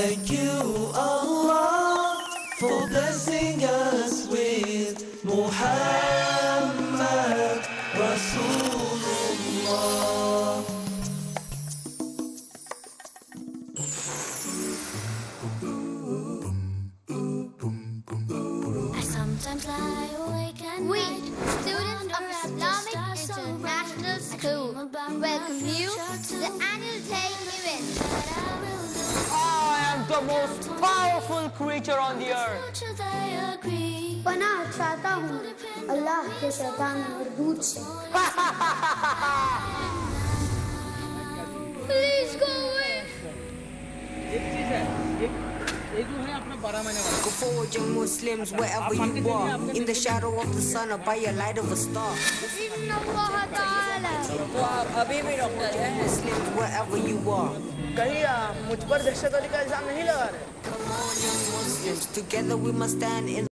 Thank you, Allah, for blessing us with Muhammad Rasulullah. I sometimes lie awake and we, students of Islamic International School, welcome you the most powerful creature on the earth. Should I agree? पनाह चाहता हूँ अल्लाह के शैतान मरदूद से Please go away. एक चीज है एक ये जो है अपना बारह महीने वाला Go forward, young Muslims, wherever you are. In the shadow of the sun or by a light of a star. अभी भी डॉक्टर है मुझ पर दहशतवादी का इल्ज़ाम नहीं लगा रहे?